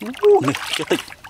Ủa, này cái tịch Ủa.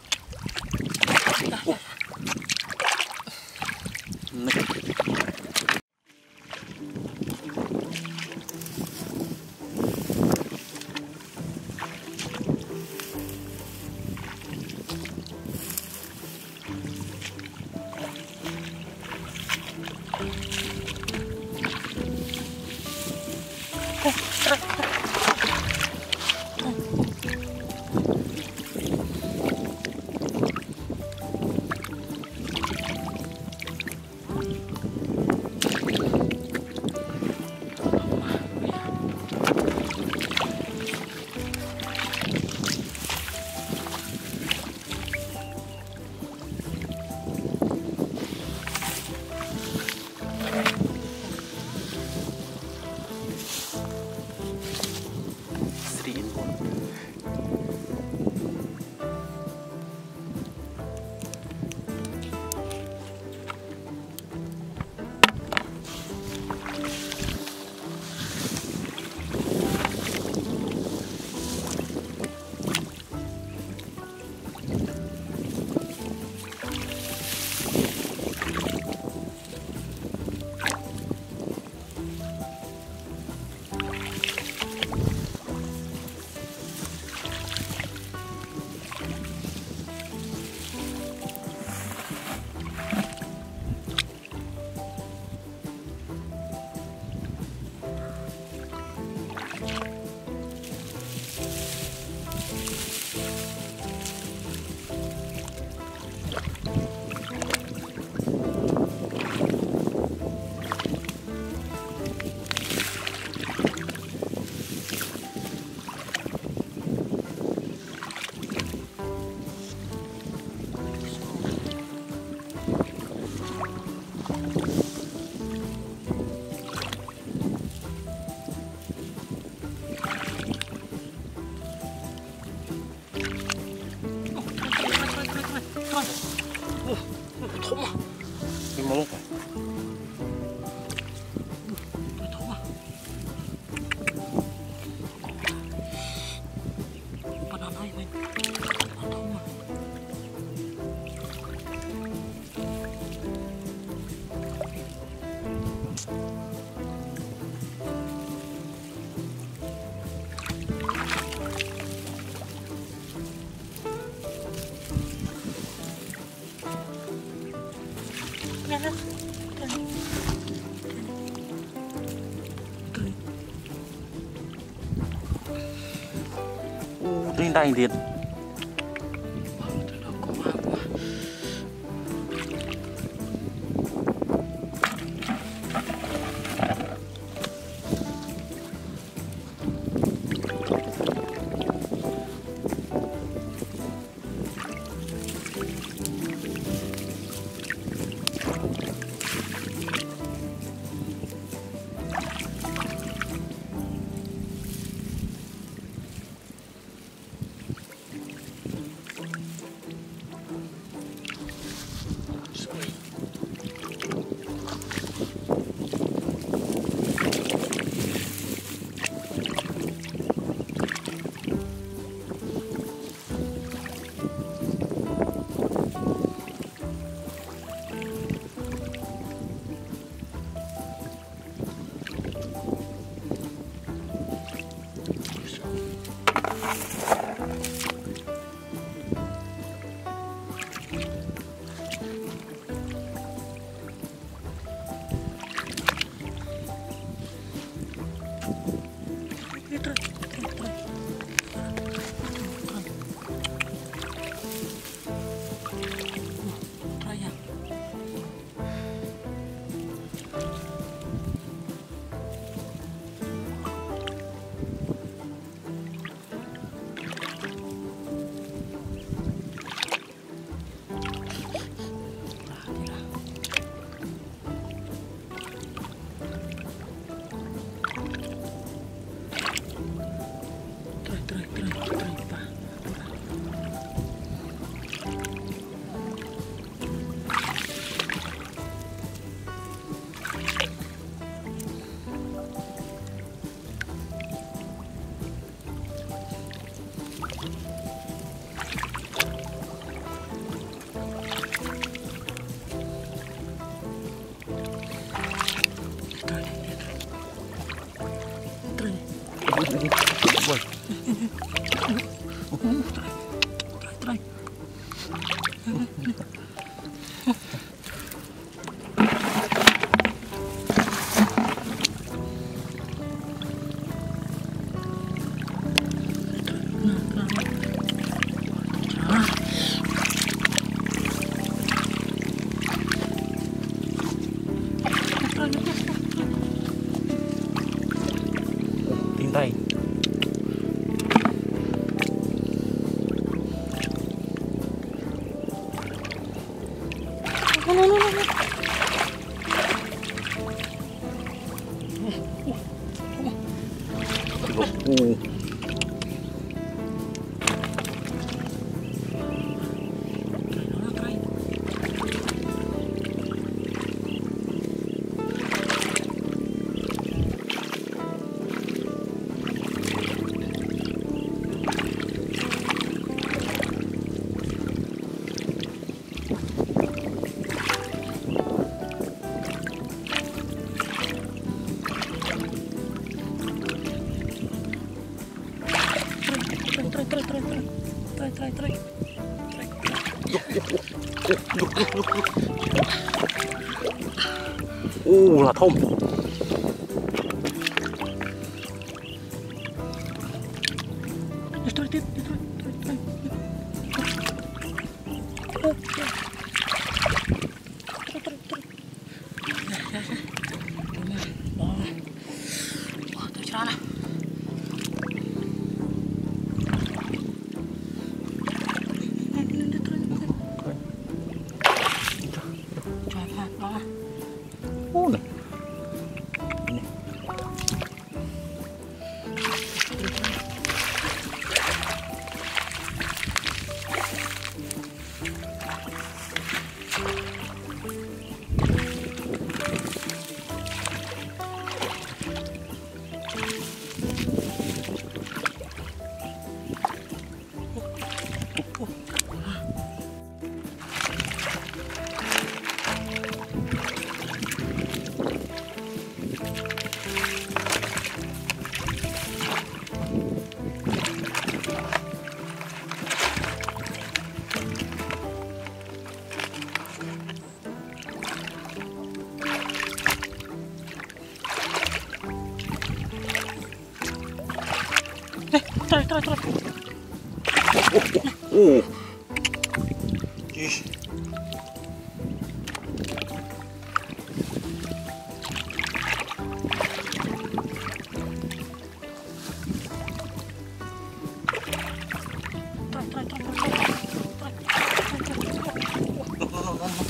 Srin Thủng Cái Ô, trên đây thiệt Trai, trai. Ồ là thông. Đi trai tiếp, đi trai, trai, trai. 来，过来，过来，过来。哦，咦、哦？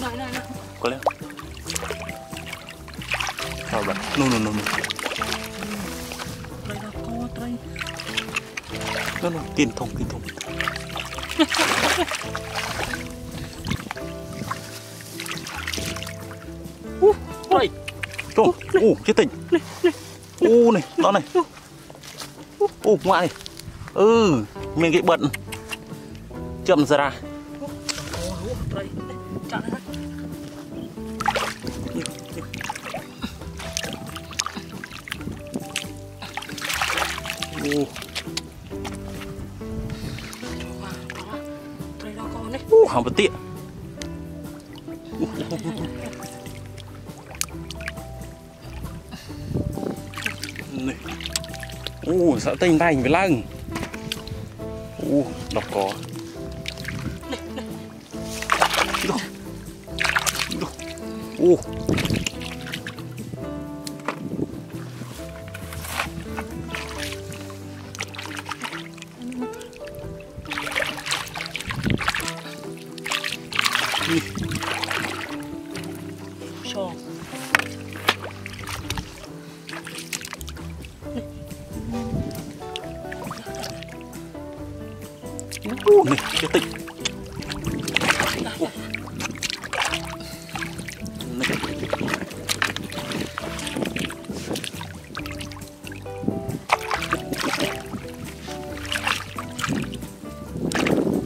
来，来，来，过来，来，过来，过来，过来，过，Tin thông tin thông. Trai. Trông. Ồ, chết tỉnh. Ồ này, đó này. Ồ, ngoại này. Ừ, mình cái bận. Chậm ra ra. Trai. Chặn này. Tiện. Sợ tinh tay với lăng. Ồ, đọc có. Đâu? Này, cái tịch Ồ.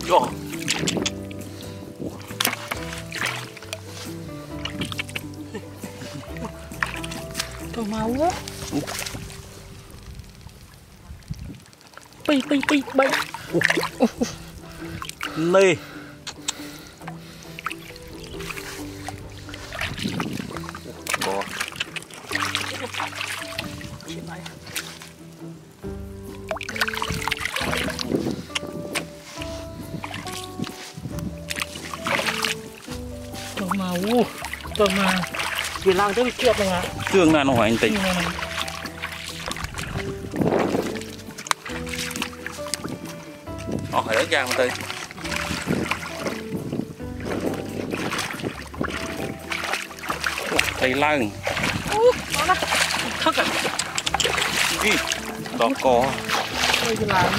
Yo. Tôi máu á. pi pi pi bay Nê Bò Tôi mà u Tôi mà Vì lang tới bị trượt rồi hả Tương là nó hỏi anh hỏi đất giang tới Thầy lăng Thất à Ôi cái lang